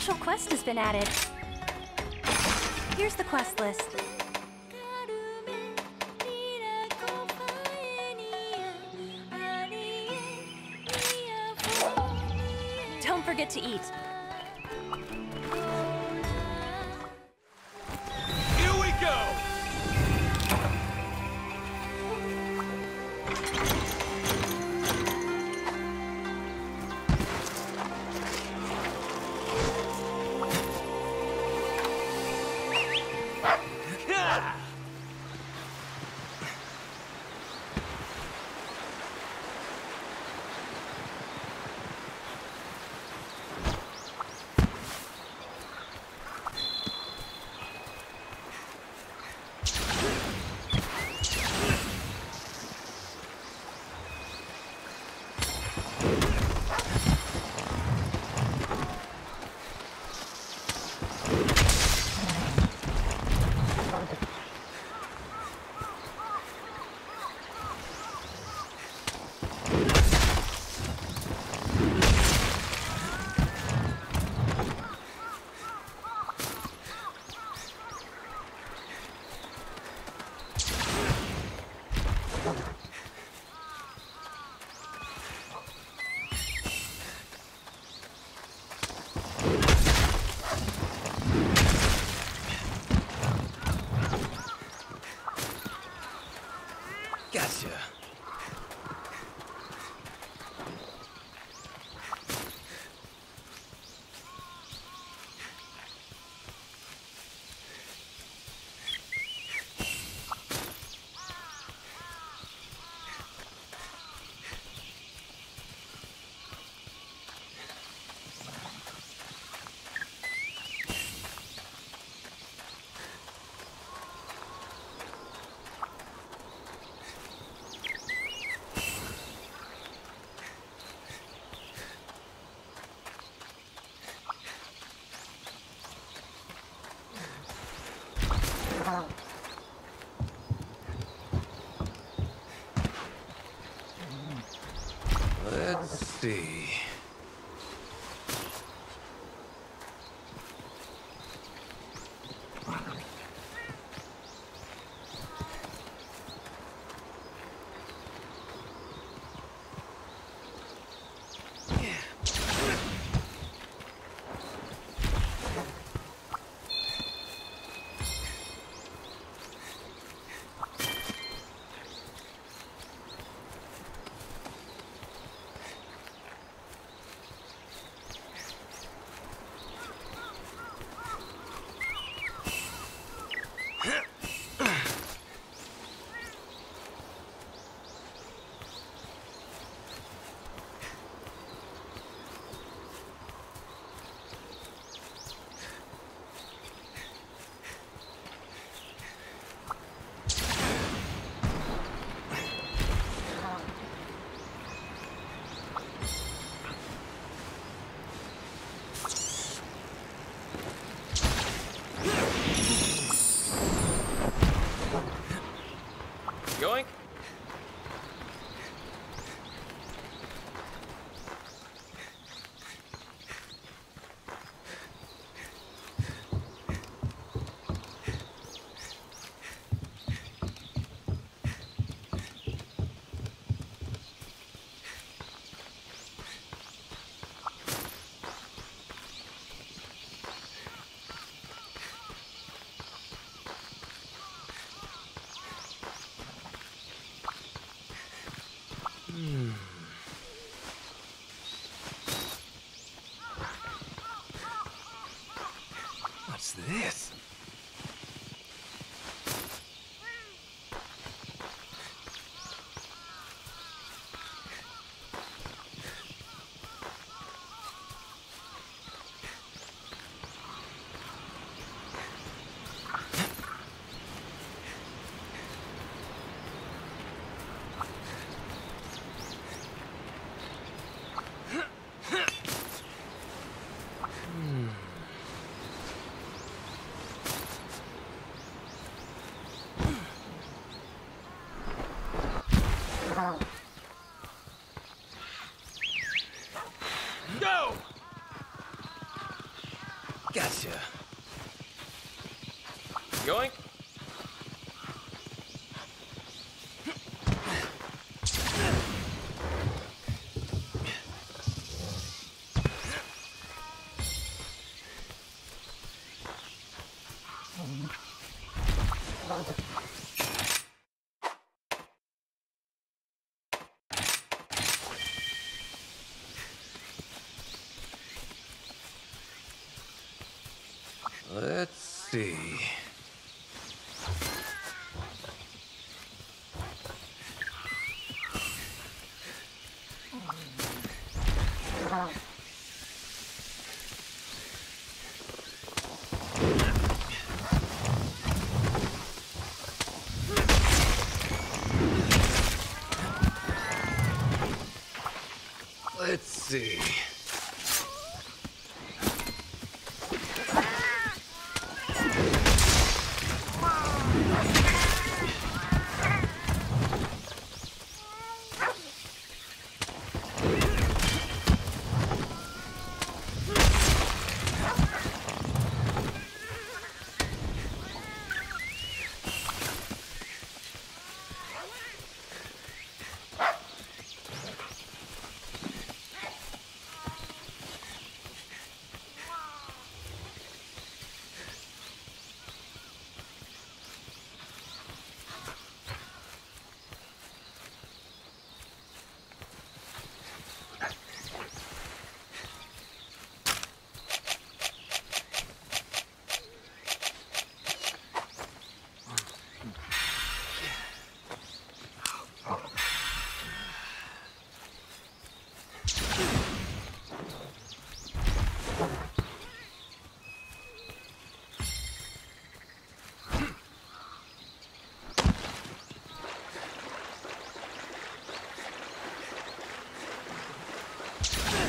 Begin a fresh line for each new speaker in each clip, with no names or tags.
special quest has been added. Here's the quest list. Don't forget to eat.
Here we go! Yoink. See. Yeah.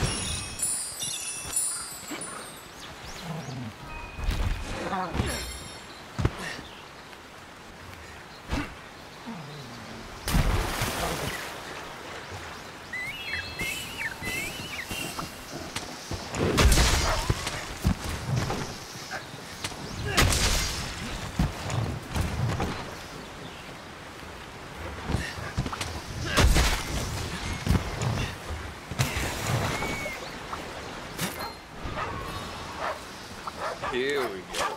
Here we go.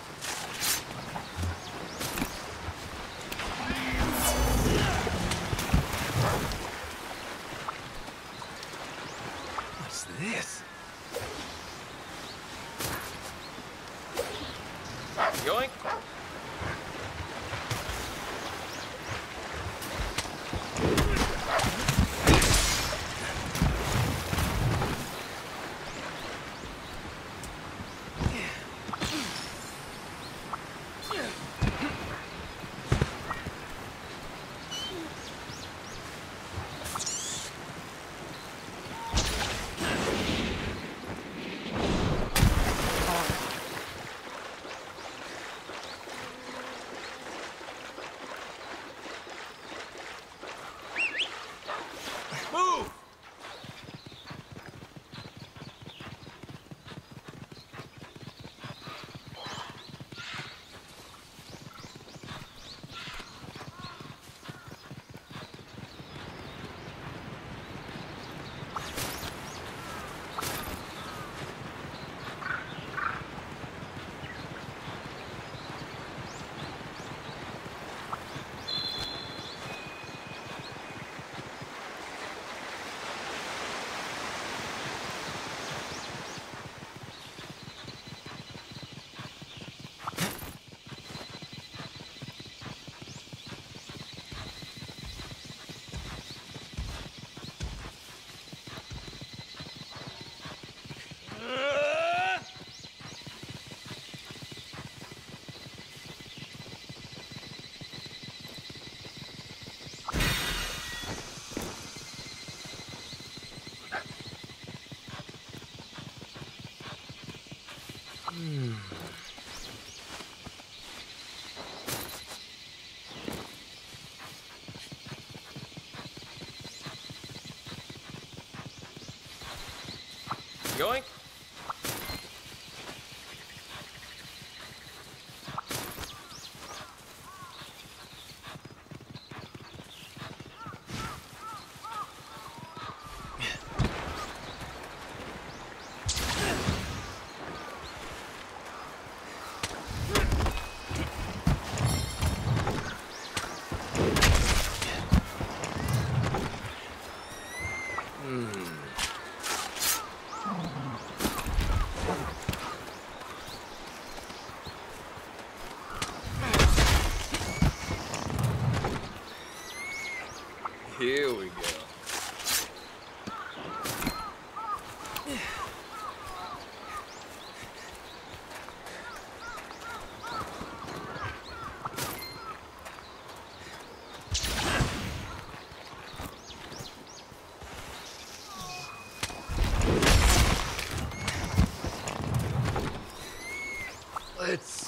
Yoink.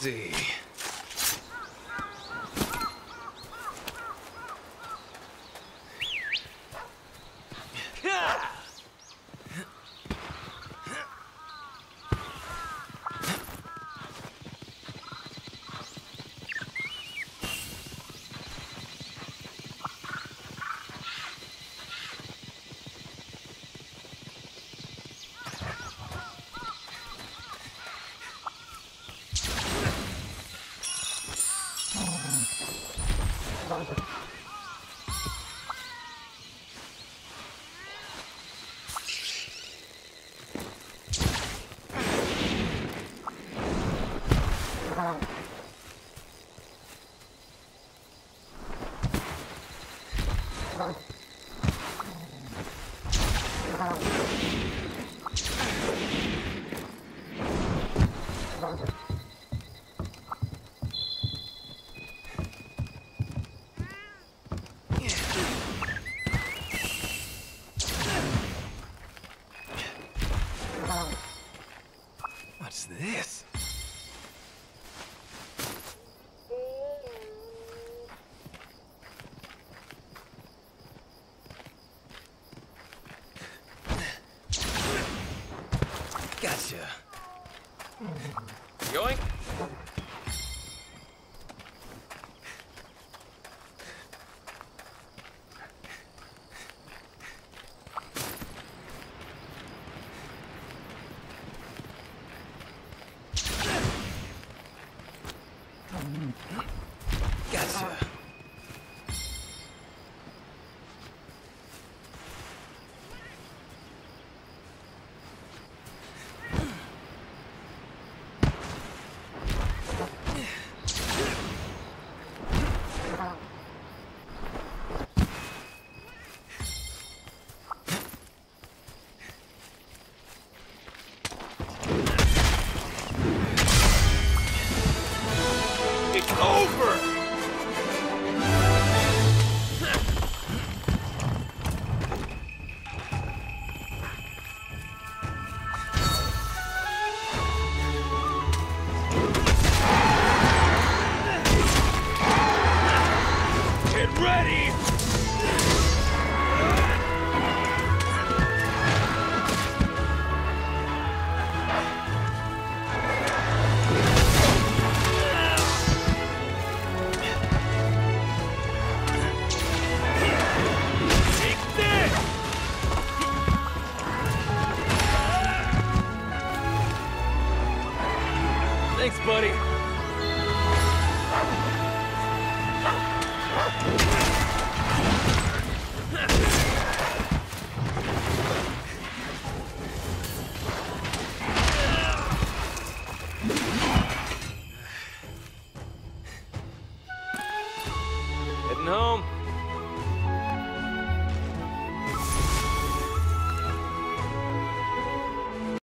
See. What's this? Ready! Thanks, buddy. Home.